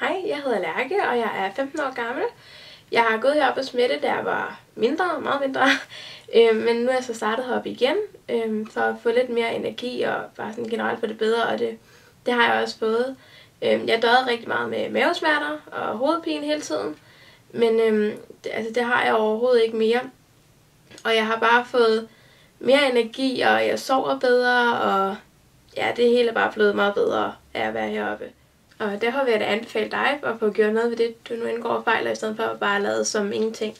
Hej, jeg hedder Lærke, og jeg er 15 år gammel. Jeg har gået heroppe hos Mette, da jeg var mindre, meget mindre. Øh, men nu er jeg så startet heroppe igen, øh, for at få lidt mere energi og bare sådan generelt få det bedre. Og det, det har jeg også fået. Øh, jeg døde rigtig meget med mavesmerter og hovedpine hele tiden. Men øh, det, altså, det har jeg overhovedet ikke mere. Og jeg har bare fået mere energi, og jeg sover bedre, og ja, det hele er bare blevet meget bedre af at være heroppe. Og derfor vil jeg da anbefale dig at få gjort noget ved det, du nu indgår og fejler, i stedet for at bare lade som ingenting.